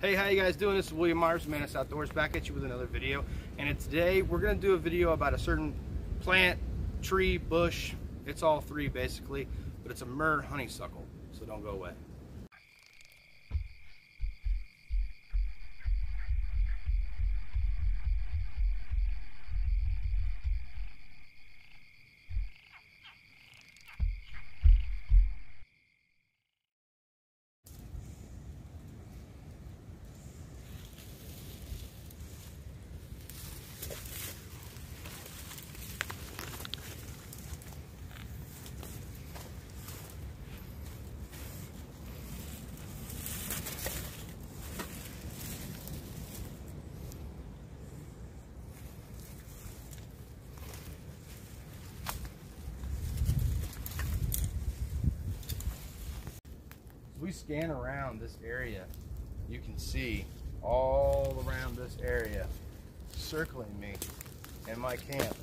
Hey, how you guys doing? This is William Myers, Mantis Outdoors, back at you with another video. And today we're gonna do a video about a certain plant, tree, bush. It's all three basically, but it's Amur honeysuckle, so don't go away. We scan around this area, you can see all around this area, circling me and my camp,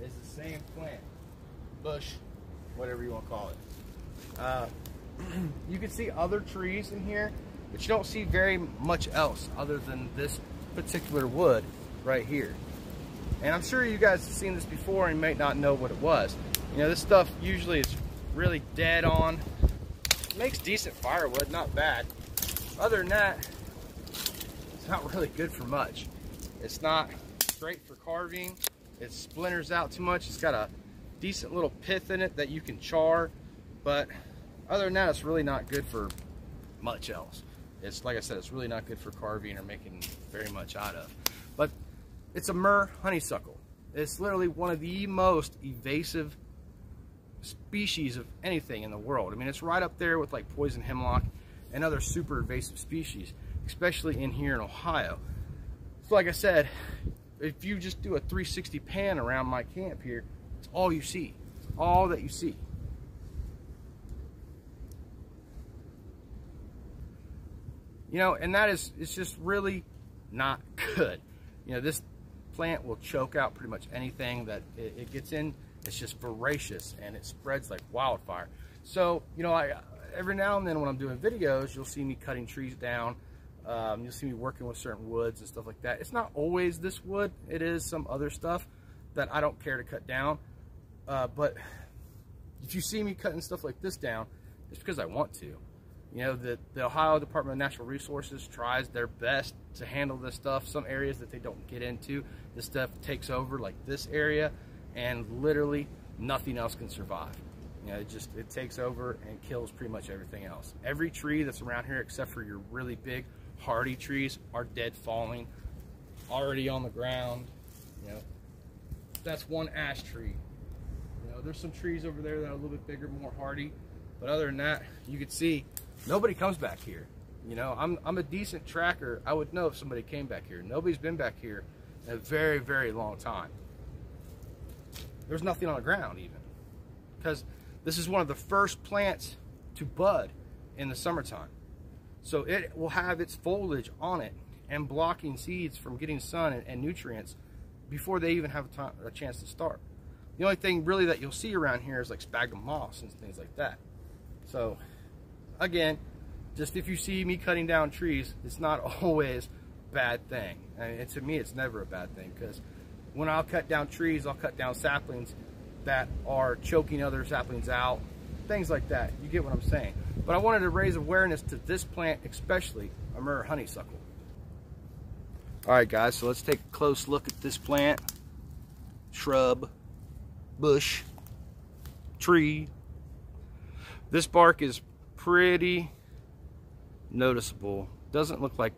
is the same plant, bush, whatever you want to call it. Uh, you can see other trees in here, but you don't see very much else other than this particular wood right here. And I'm sure you guys have seen this before and may not know what it was. You know, this stuff usually is really dead on makes decent firewood, not bad. Other than that, it's not really good for much. It's not great for carving. It splinters out too much. It's got a decent little pith in it that you can char, but other than that, it's really not good for much else. It's like I said, it's really not good for carving or making very much out of. But it's Amur honeysuckle. It's literally one of the most evasive species of anything in the world. I mean, it's right up there with like poison hemlock and other super invasive species, especially in here in Ohio. So like I said, if you just do a 360 pan around my camp here, it's all you see. It's all that you see. You know, and that is, it's just really not good. You know, this plant will choke out pretty much anything that it, it gets in it's just voracious and it spreads like wildfire. So, you know, I every now and then when I'm doing videos, you'll see me cutting trees down. Um, you'll see me working with certain woods and stuff like that. It's not always this wood. It is some other stuff that I don't care to cut down. Uh, but if you see me cutting stuff like this down, it's because I want to. You know, the, the Ohio Department of Natural Resources tries their best to handle this stuff. Some areas that they don't get into, this stuff takes over, like this area and literally nothing else can survive. You know, it just, it takes over and kills pretty much everything else. Every tree that's around here, except for your really big hardy trees, are dead falling, already on the ground. You know, that's one ash tree. You know, there's some trees over there that are a little bit bigger, more hardy. But other than that, you can see nobody comes back here. You know, I'm, I'm a decent tracker. I would know if somebody came back here. Nobody's been back here in a very, very long time. There's nothing on the ground even. Because this is one of the first plants to bud in the summertime. So it will have its foliage on it and blocking seeds from getting sun and, and nutrients before they even have a, a, chance to start. The only thing really that you'll see around here is like sphagnum moss and things like that. So again, just if you see me cutting down trees, it's not always a bad thing. And to me, it's never a bad thing because when I'll cut down trees, I'll cut down saplings that are choking other saplings out, things like that. You get what I'm saying. But I wanted to raise awareness to this plant, especially Amur honeysuckle. All right, guys, so let's take a close look at this plant. Shrub, bush, tree. This bark is pretty noticeable. Doesn't look like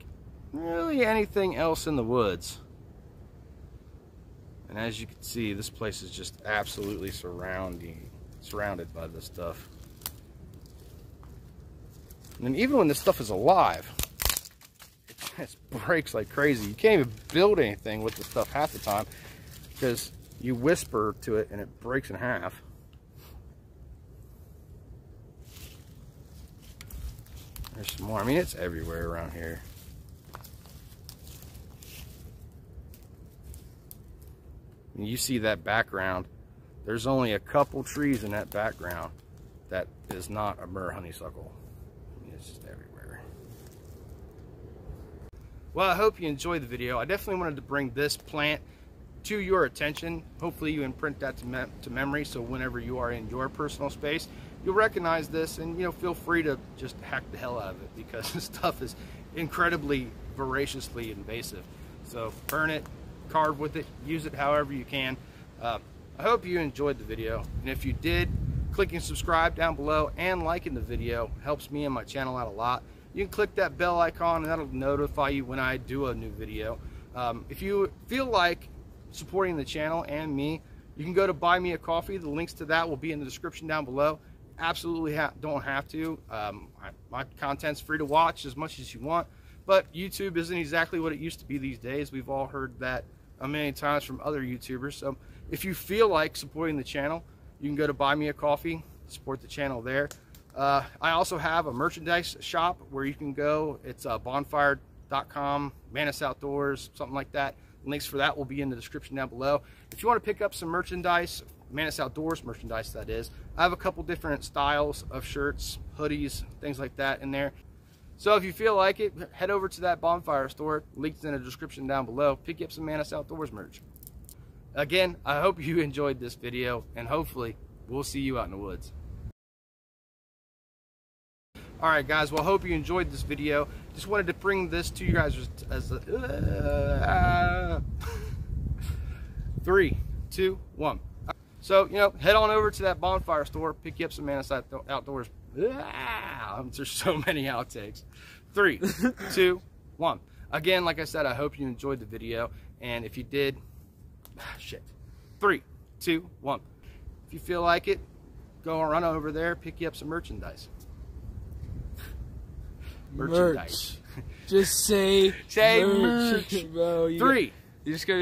really anything else in the woods. And as you can see, this place is just absolutely surrounding, surrounded by this stuff. And even when this stuff is alive, it just breaks like crazy. You can't even build anything with this stuff half the time because you whisper to it and it breaks in half. There's some more. I mean, it's everywhere around here. You see that background. There's only a couple trees in that background that is not Amur honeysuckle. It's just everywhere. Well, I hope you enjoyed the video. I definitely wanted to bring this plant to your attention. Hopefully you imprint that to, to memory so whenever you are in your personal space, you'll recognize this and you know feel free to just hack the hell out of it because this stuff is incredibly voraciously invasive. So burn it, carve with it, use it however you can. Uh, I hope you enjoyed the video and if you did, clicking subscribe down below and liking the video helps me and my channel out a lot. You can click that bell icon and that'll notify you when I do a new video. Um, if you feel like supporting the channel and me, you can go to buy me a coffee. The links to that will be in the description down below. Absolutely ha don't have to. Um, I, my content's free to watch as much as you want, but YouTube isn't exactly what it used to be these days. We've all heard that a million times from other YouTubers. So if you feel like supporting the channel, you can go to buy me a coffee, support the channel there. Uh, I also have a merchandise shop where you can go. It's uh, bonfire.com, Mantis Outdoors, something like that. Links for that will be in the description down below. If you want to pick up some merchandise, Mantis Outdoors merchandise that is, I have a couple different styles of shirts, hoodies, things like that in there. So if you feel like it, head over to that bonfire store, linked in the description down below, pick up some Mantis Outdoors merch. Again, I hope you enjoyed this video, and hopefully we'll see you out in the woods. All right, guys. Well, hope you enjoyed this video. Just wanted to bring this to you guys as a, uh, three, two, one. So, you know, head on over to that bonfire store, pick up some Mantis Outdoors. Ah, There's so many outtakes. Three, two, one. Again, like I said, I hope you enjoyed the video. And if you did, ah, shit. Three, two, one. If you feel like it, go run over there, pick you up some merchandise merchandise. Merch. Just say, say merch. merch. Bro, Three. You just go.